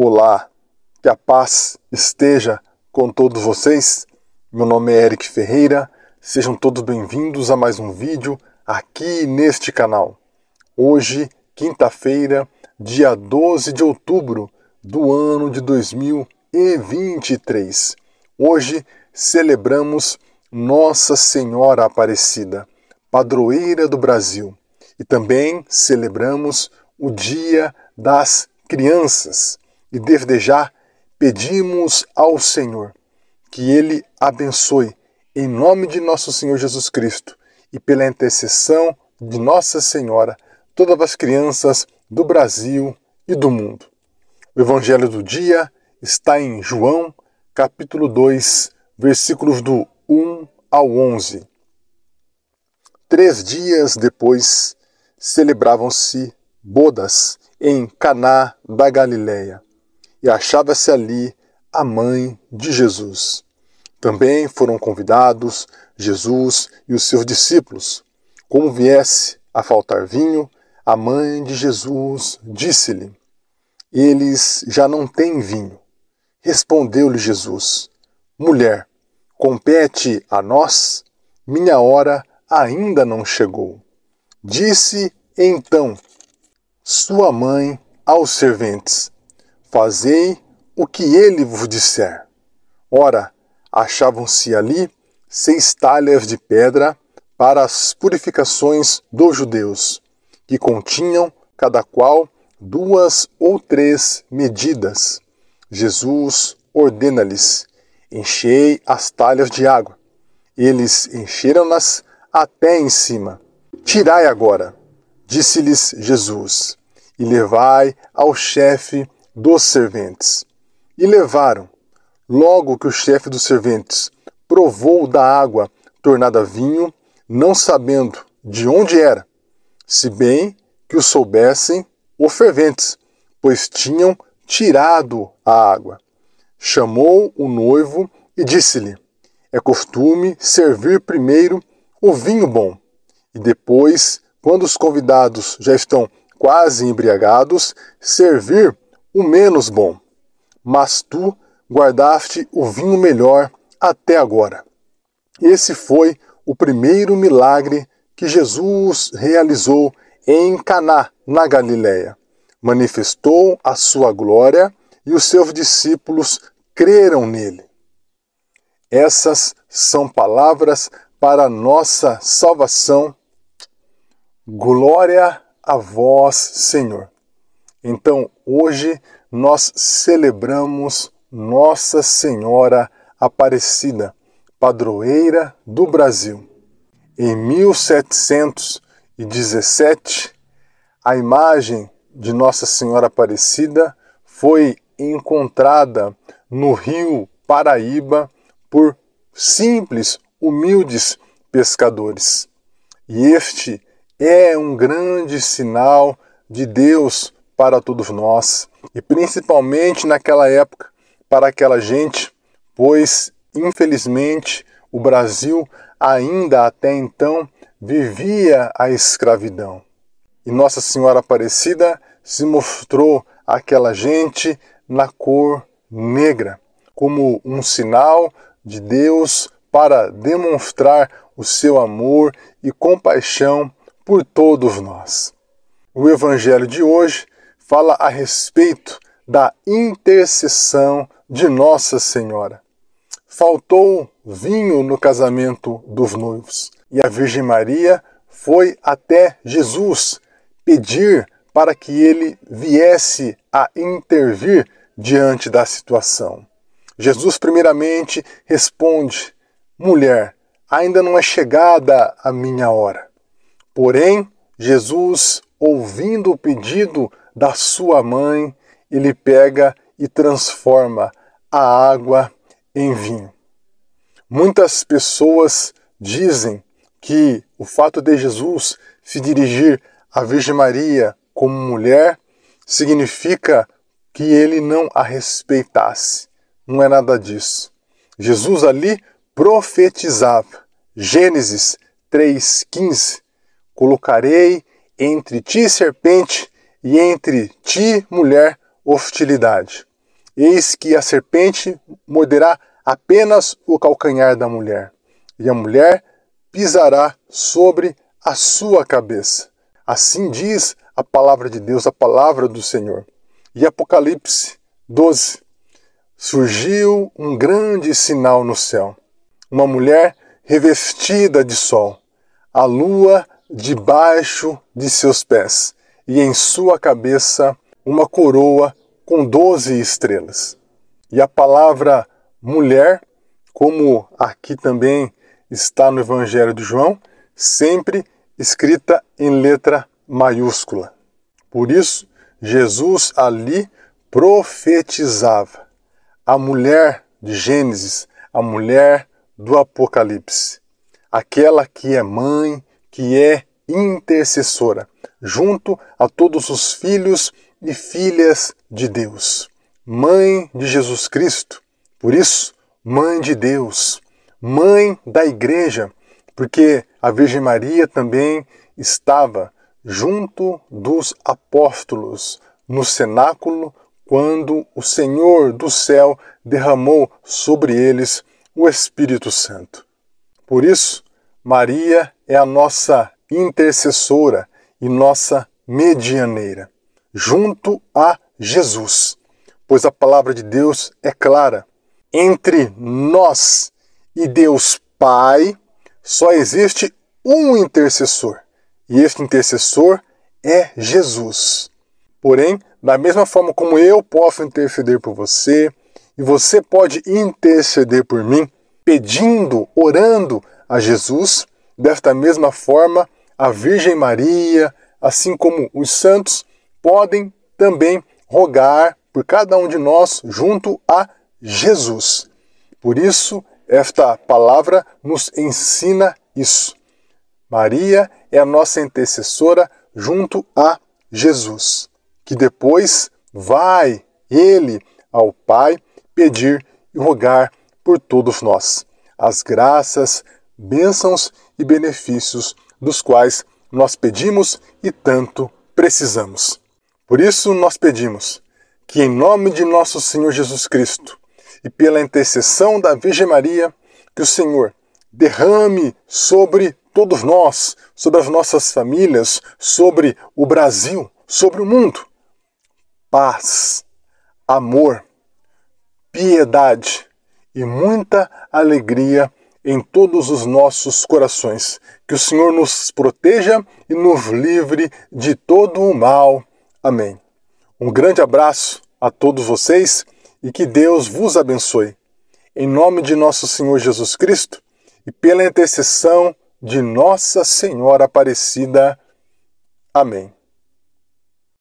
Olá, que a paz esteja com todos vocês. Meu nome é Eric Ferreira, sejam todos bem-vindos a mais um vídeo aqui neste canal. Hoje, quinta-feira, dia 12 de outubro do ano de 2023. Hoje celebramos Nossa Senhora Aparecida, padroeira do Brasil, e também celebramos o Dia das Crianças e desde já pedimos ao Senhor que Ele abençoe, em nome de nosso Senhor Jesus Cristo e pela intercessão de Nossa Senhora, todas as crianças do Brasil e do mundo. O Evangelho do dia está em João, capítulo 2, versículos do 1 ao 11. Três dias depois, celebravam-se bodas em Caná da Galileia e achava-se ali a mãe de Jesus. Também foram convidados Jesus e os seus discípulos. Como viesse a faltar vinho, a mãe de Jesus disse-lhe: Eles já não têm vinho. Respondeu-lhe Jesus: Mulher, compete a nós? Minha hora ainda não chegou. Disse então sua mãe aos serventes: Fazei o que ele vos disser. Ora, achavam-se ali seis talhas de pedra para as purificações dos judeus, que continham cada qual duas ou três medidas. Jesus ordena-lhes: Enchei as talhas de água. Eles encheram-nas até em cima. Tirai agora, disse-lhes Jesus, e levai ao chefe dos serventes. E levaram. Logo que o chefe dos serventes provou da água tornada vinho, não sabendo de onde era, se bem que o soubessem os ferventes, pois tinham tirado a água. Chamou o noivo e disse-lhe: É costume servir primeiro o vinho bom, e depois, quando os convidados já estão quase embriagados, servir o menos bom. Mas tu guardaste o vinho melhor até agora. Esse foi o primeiro milagre que Jesus realizou em Caná, na Galiléia. Manifestou a sua glória e os seus discípulos creram nele. Essas são palavras para a nossa salvação. Glória a vós, Senhor. Então, hoje nós celebramos Nossa Senhora Aparecida, padroeira do Brasil. Em 1717, a imagem de Nossa Senhora Aparecida foi encontrada no rio Paraíba por simples, humildes pescadores. E este é um grande sinal de Deus para todos nós, e principalmente naquela época para aquela gente, pois infelizmente o Brasil ainda até então vivia a escravidão. E Nossa Senhora Aparecida se mostrou àquela gente na cor negra, como um sinal de Deus para demonstrar o seu amor e compaixão por todos nós. O Evangelho de hoje fala a respeito da intercessão de Nossa Senhora. Faltou vinho no casamento dos noivos e a Virgem Maria foi até Jesus pedir para que ele viesse a intervir diante da situação. Jesus, primeiramente, responde: Mulher, ainda não é chegada a minha hora. Porém, Jesus, ouvindo o pedido da sua mãe, ele pega e transforma a água em vinho. Muitas pessoas dizem que o fato de Jesus se dirigir à Virgem Maria como mulher significa que ele não a respeitasse. Não é nada disso. Jesus ali profetizava. Gênesis 3,15: Colocarei entre ti serpente e entre ti, mulher, hostilidade. Eis que a serpente morderá apenas o calcanhar da mulher, e a mulher pisará sobre a sua cabeça. Assim diz a palavra de Deus, a palavra do Senhor. E Apocalipse 12. Surgiu um grande sinal no céu. Uma mulher revestida de sol, a lua debaixo de seus pés, e em sua cabeça uma coroa com doze estrelas. E a palavra mulher, como aqui também está no Evangelho de João, sempre escrita em letra maiúscula. Por isso, Jesus ali profetizava a mulher de Gênesis, a mulher do Apocalipse, aquela que é mãe, que é intercessora, junto a todos os filhos e filhas de Deus. Mãe de Jesus Cristo, por isso, mãe de Deus, mãe da igreja, porque a Virgem Maria também estava junto dos apóstolos no cenáculo quando o Senhor do céu derramou sobre eles o Espírito Santo. Por isso, Maria é a nossa intercessora e nossa medianeira, junto a Jesus. Pois a palavra de Deus é clara. Entre nós e Deus Pai só existe um intercessor, e este intercessor é Jesus. Porém, da mesma forma como eu posso interceder por você, e você pode interceder por mim, pedindo, orando a Jesus, desta mesma forma, a Virgem Maria, assim como os santos, podem também rogar por cada um de nós junto a Jesus. Por isso, esta palavra nos ensina isso. Maria é a nossa intercessora junto a Jesus que depois vai ele ao Pai pedir e rogar por todos nós as graças, bênçãos e benefícios dos quais nós pedimos e tanto precisamos. Por isso nós pedimos que, em nome de nosso Senhor Jesus Cristo e pela intercessão da Virgem Maria, que o Senhor derrame sobre todos nós, sobre as nossas famílias, sobre o Brasil, sobre o mundo, paz, amor, piedade e muita alegria em todos os nossos corações. Que o Senhor nos proteja e nos livre de todo o mal. Amém. Um grande abraço a todos vocês e que Deus vos abençoe. Em nome de nosso Senhor Jesus Cristo e pela intercessão de Nossa Senhora Aparecida. Amém.